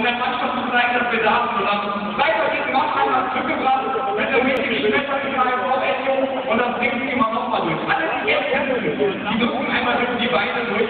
in der Mannschaft zu zeigen, dass wir da sind. Und das weiter geht gemacht haben, das zurückgebracht, mit einem richtigen Schmetter in meinem Vorendio und das bringt sie immer nochmal durch. Alle, die jetzt kämpfen, die beruhen einmal durch die Beine durch.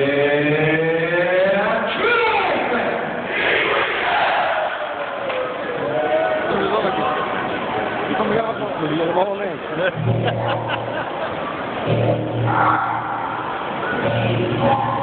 Thank you.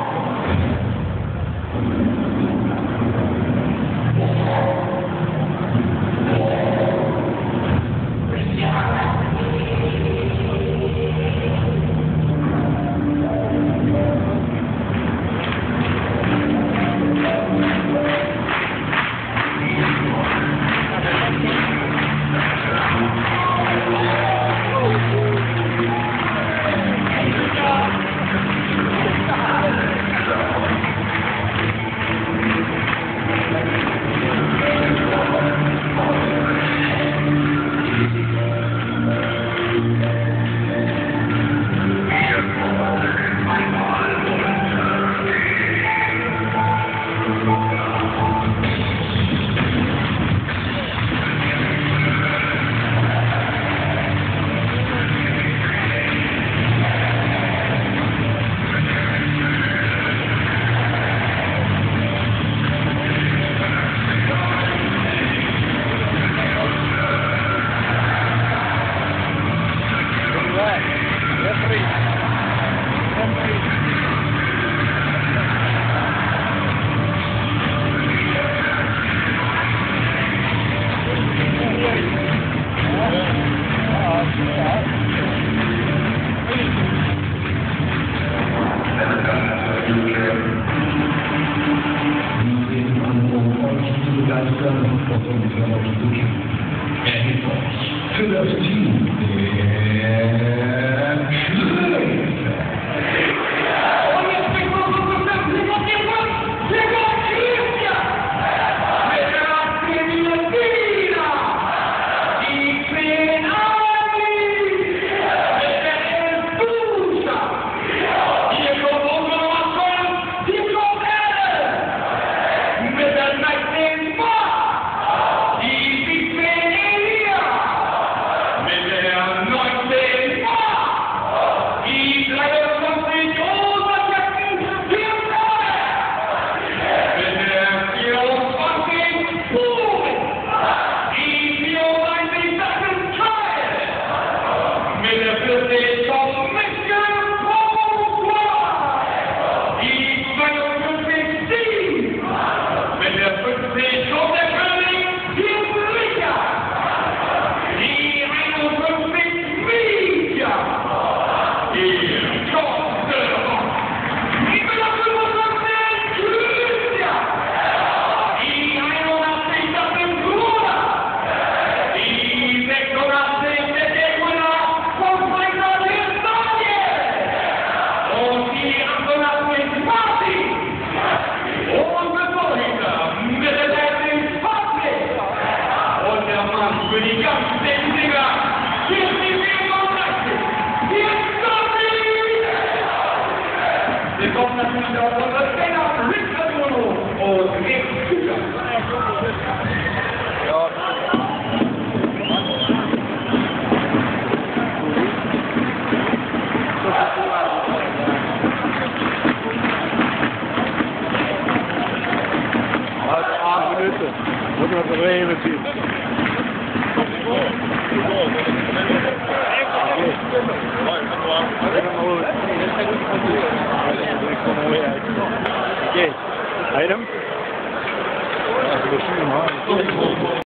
Für das Team. Yeah. of the way with you.